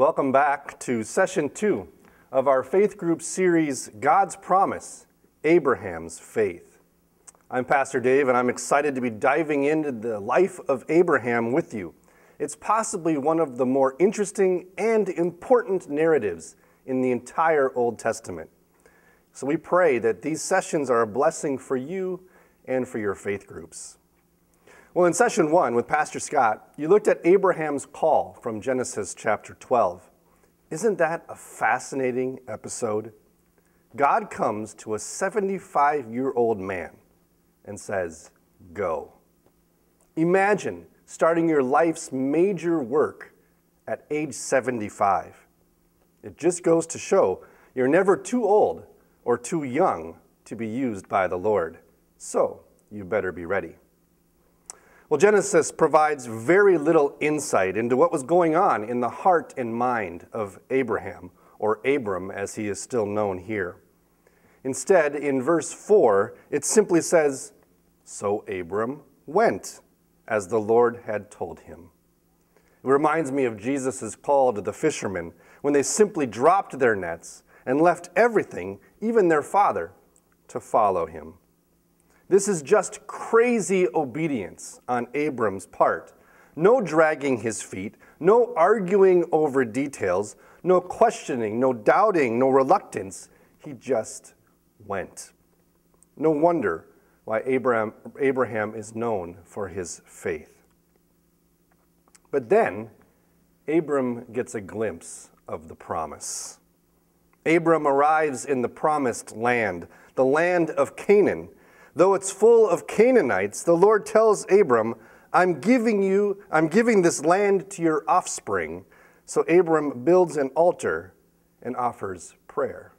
Welcome back to session two of our faith group series, God's Promise Abraham's Faith. I'm Pastor Dave, and I'm excited to be diving into the life of Abraham with you. It's possibly one of the more interesting and important narratives in the entire Old Testament. So we pray that these sessions are a blessing for you and for your faith groups. Well, in session one with Pastor Scott, you looked at Abraham's call from Genesis chapter 12. Isn't that a fascinating episode? God comes to a 75 year old man and says, Go. Imagine starting your life's major work at age 75. It just goes to show you're never too old or too young to be used by the Lord. So you better be ready. Well, Genesis provides very little insight into what was going on in the heart and mind of Abraham, or Abram as he is still known here. Instead, in verse 4, it simply says, So Abram went, as the Lord had told him. It reminds me of Jesus' call to the fishermen when they simply dropped their nets and left everything, even their father, to follow him. This is just crazy obedience on Abram's part. No dragging his feet, no arguing over details, no questioning, no doubting, no reluctance. He just went. No wonder why Abraham, Abraham is known for his faith. But then, Abram gets a glimpse of the promise. Abram arrives in the promised land, the land of Canaan Though it's full of Canaanites, the Lord tells Abram, I'm giving you, I'm giving this land to your offspring. So Abram builds an altar and offers prayer.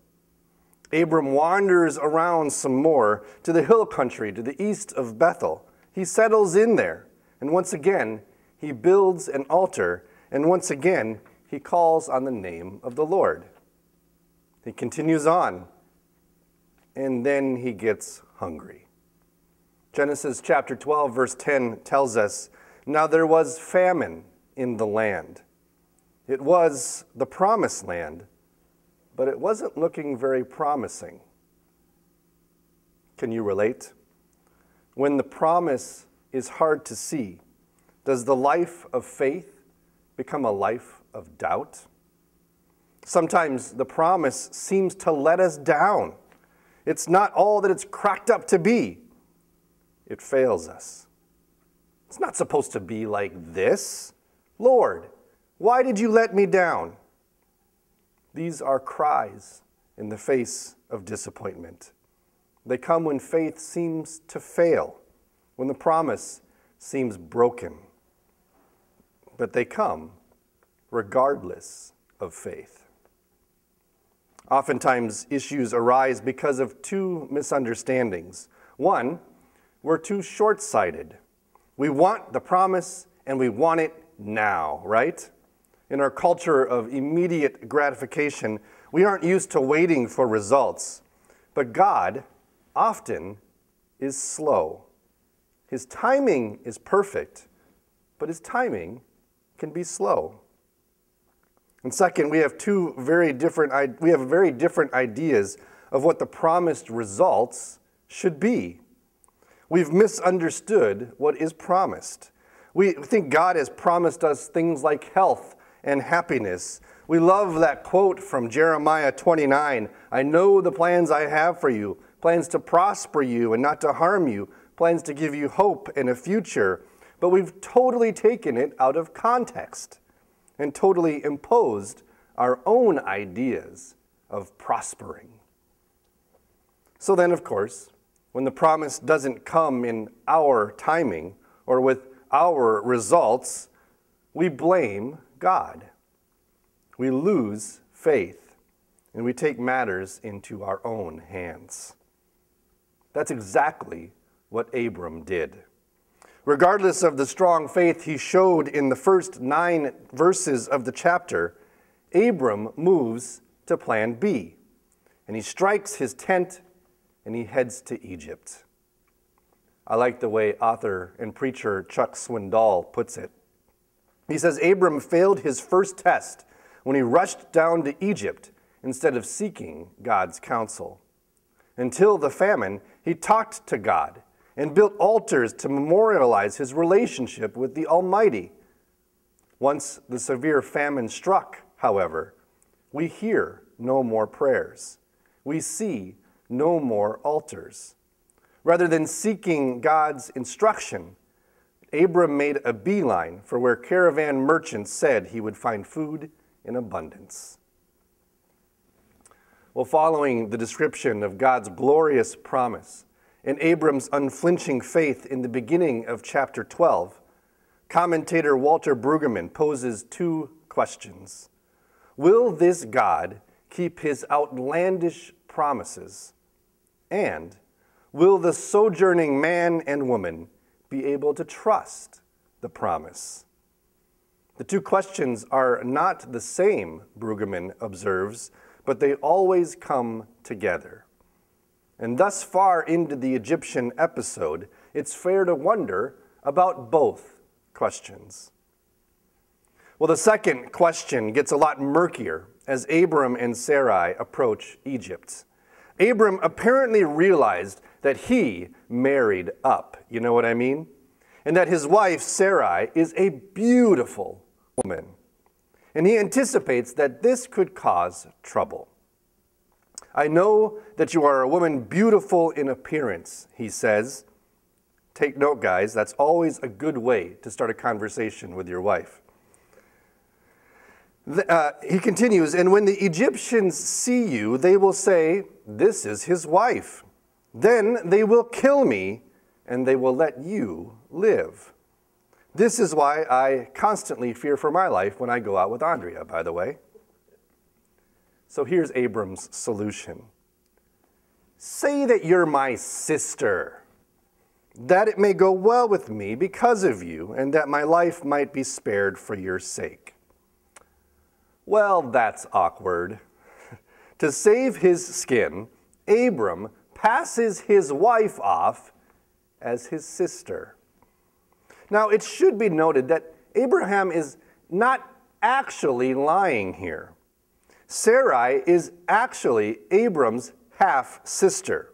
Abram wanders around some more to the hill country to the east of Bethel. He settles in there, and once again, he builds an altar, and once again, he calls on the name of the Lord. He continues on, and then he gets hungry. Genesis chapter 12, verse 10 tells us Now there was famine in the land. It was the promised land, but it wasn't looking very promising. Can you relate? When the promise is hard to see, does the life of faith become a life of doubt? Sometimes the promise seems to let us down. It's not all that it's cracked up to be. It fails us. It's not supposed to be like this. Lord, why did you let me down? These are cries in the face of disappointment. They come when faith seems to fail, when the promise seems broken. But they come regardless of faith. Oftentimes, issues arise because of two misunderstandings. One, we're too short sighted. We want the promise and we want it now, right? In our culture of immediate gratification, we aren't used to waiting for results. But God often is slow. His timing is perfect, but his timing can be slow. And second, we have two very different we have very different ideas of what the promised results should be. We've misunderstood what is promised. We think God has promised us things like health and happiness. We love that quote from Jeremiah 29 I know the plans I have for you, plans to prosper you and not to harm you, plans to give you hope and a future. But we've totally taken it out of context and totally imposed our own ideas of prospering. So then, of course, when the promise doesn't come in our timing or with our results, we blame God. We lose faith and we take matters into our own hands. That's exactly what Abram did. Regardless of the strong faith he showed in the first nine verses of the chapter, Abram moves to plan B. And he strikes his tent and he heads to Egypt. I like the way author and preacher Chuck Swindoll puts it. He says Abram failed his first test when he rushed down to Egypt instead of seeking God's counsel. Until the famine, he talked to God and built altars to memorialize his relationship with the Almighty. Once the severe famine struck, however, we hear no more prayers. We see no more altars. Rather than seeking God's instruction, Abram made a beeline for where caravan merchants said he would find food in abundance. Well, following the description of God's glorious promise and Abram's unflinching faith in the beginning of chapter 12, commentator Walter Brueggemann poses two questions. Will this God keep his outlandish promises? And will the sojourning man and woman be able to trust the promise? The two questions are not the same, Brueggemann observes, but they always come together. And thus far into the Egyptian episode, it's fair to wonder about both questions. Well, the second question gets a lot murkier as Abram and Sarai approach Egypt. Abram apparently realized that he married up. You know what I mean? And that his wife, Sarai, is a beautiful woman. And he anticipates that this could cause trouble. I know that you are a woman beautiful in appearance, he says. Take note, guys, that's always a good way to start a conversation with your wife. Uh, he continues, and when the Egyptians see you, they will say, This is his wife. Then they will kill me, and they will let you live. This is why I constantly fear for my life when I go out with Andrea, by the way. So here's Abram's solution Say that you're my sister, that it may go well with me because of you, and that my life might be spared for your sake. Well, that's awkward. to save his skin, Abram passes his wife off as his sister. Now, it should be noted that Abraham is not actually lying here. Sarai is actually Abram's half sister.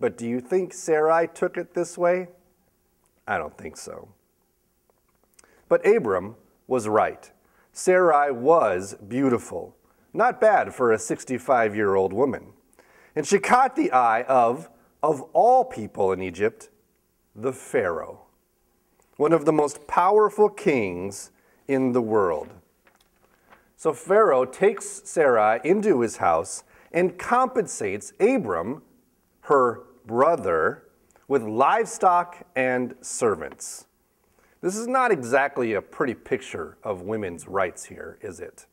But do you think Sarai took it this way? I don't think so. But Abram was right. Sarai was beautiful, not bad for a 65 year old woman. And she caught the eye of, of all people in Egypt, the Pharaoh, one of the most powerful kings in the world. So Pharaoh takes Sarai into his house and compensates Abram, her brother, with livestock and servants. This is not exactly a pretty picture of women's rights here, is it?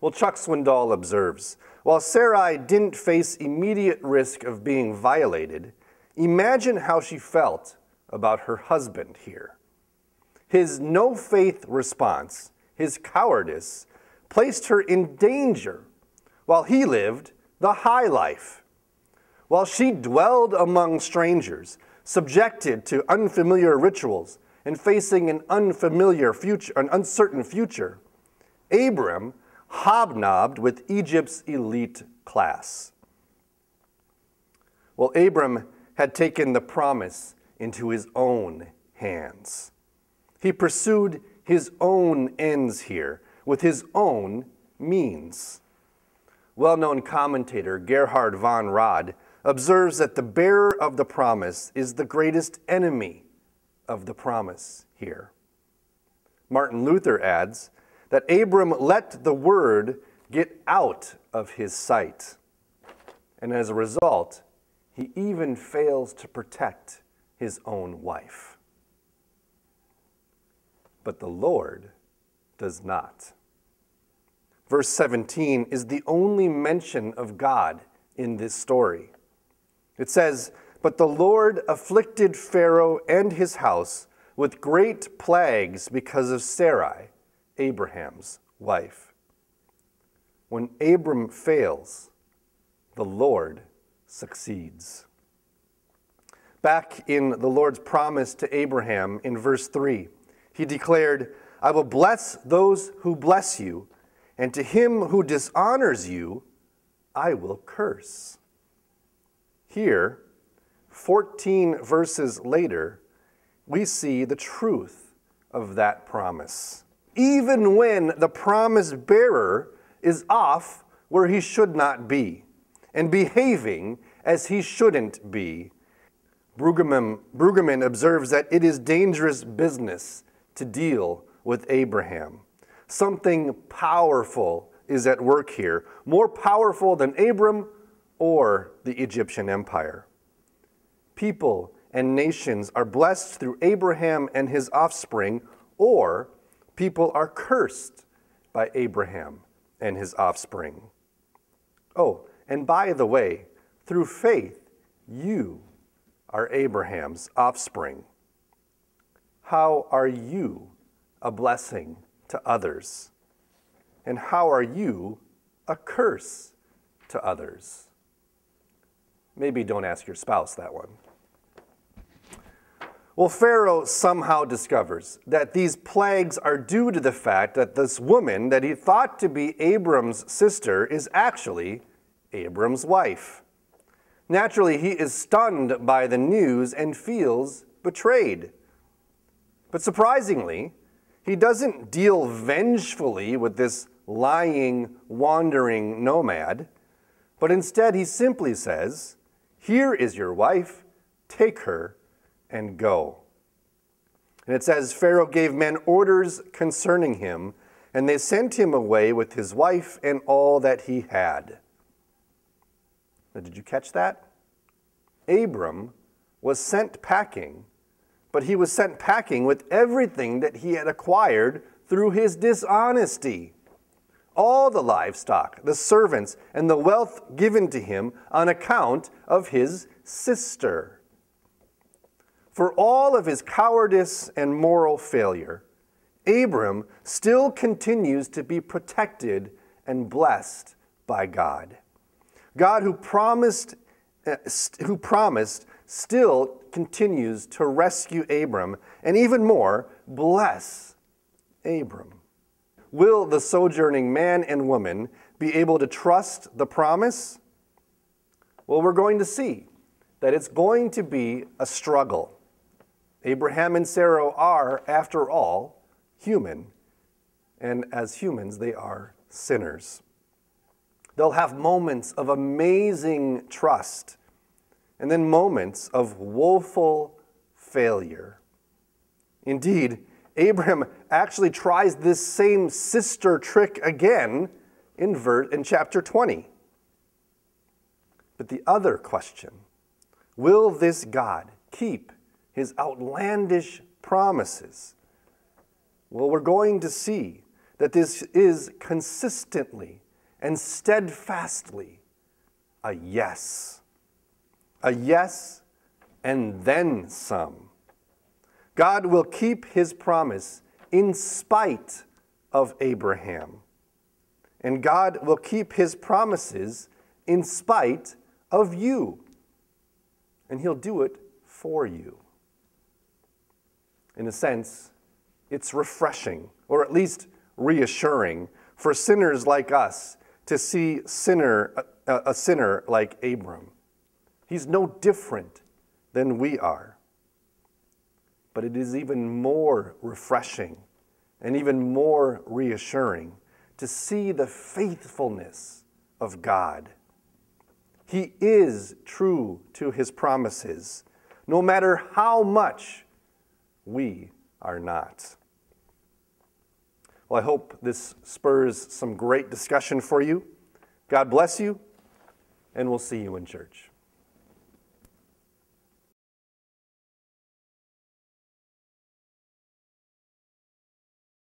Well, Chuck Swindoll observes while Sarai didn't face immediate risk of being violated, imagine how she felt about her husband here. His no faith response, his cowardice, placed her in danger while he lived the high life. While she dwelled among strangers, subjected to unfamiliar rituals, and facing an unfamiliar future, an uncertain future, Abram hobnobbed with Egypt's elite class. Well, Abram had taken the promise into his own hands. He pursued his own ends here with his own means. Well known commentator Gerhard von Rad observes that the bearer of the promise is the greatest enemy of the promise here. Martin Luther adds that Abram let the word get out of his sight. And as a result, he even fails to protect his own wife. But the Lord does not. Verse 17 is the only mention of God in this story. It says, But the Lord afflicted Pharaoh and his house with great plagues because of Sarai Abraham's wife. When Abram fails, the Lord succeeds. Back in the Lord's promise to Abraham in verse 3, he declared, I will bless those who bless you, and to him who dishonors you, I will curse. Here, 14 verses later, we see the truth of that promise. Even when the promise bearer is off where he should not be and behaving as he shouldn't be, Brueggemann, observes that it is dangerous business to deal with Abraham. Something powerful is at work here, more powerful than Abram or the Egyptian empire. People and nations are blessed through Abraham and his offspring, or people are cursed by Abraham and his offspring. Oh, and by the way, through faith, you are Abraham's offspring. How are you a blessing to others? And how are you a curse to others? Maybe don't ask your spouse that one. Well, Pharaoh somehow discovers that these plagues are due to the fact that this woman that he thought to be Abram's sister is actually Abram's wife. Naturally, he is stunned by the news and feels betrayed. But surprisingly, he doesn't deal vengefully with this lying, wandering nomad, but instead he simply says, Here is your wife, take her and go. And it says, Pharaoh gave men orders concerning him, and they sent him away with his wife and all that he had. Now, did you catch that? Abram was sent packing, but he was sent packing with everything that he had acquired through his dishonesty. All the livestock, the servants, and the wealth given to him on account of his sister. For all of his cowardice and moral failure, Abram still continues to be protected and blessed by God. God, who promised, uh, who promised, still continues to rescue Abram and even more, bless Abram. Will the sojourning man and woman be able to trust the promise? Well, we're going to see that it's going to be a struggle. Abraham and Sarah are, after all, human, and as humans, they are sinners. They'll have moments of amazing trust and then moments of woeful failure. Indeed, Abraham actually tries this same sister trick again in, ver- in chapter 20. But the other question will this God keep his outlandish promises. Well, we're going to see that this is consistently and steadfastly a yes. A yes and then some. God will keep his promise in spite of Abraham. And God will keep his promises in spite of you. And he'll do it for you in a sense, it's refreshing, or at least reassuring, for sinners like us to see sinner, a, a sinner like Abram. He's no different than we are. But it is even more refreshing and even more reassuring to see the faithfulness of God. He is true to his promises, no matter how much we are not. Well, I hope this spurs some great discussion for you. God bless you, and we'll see you in church.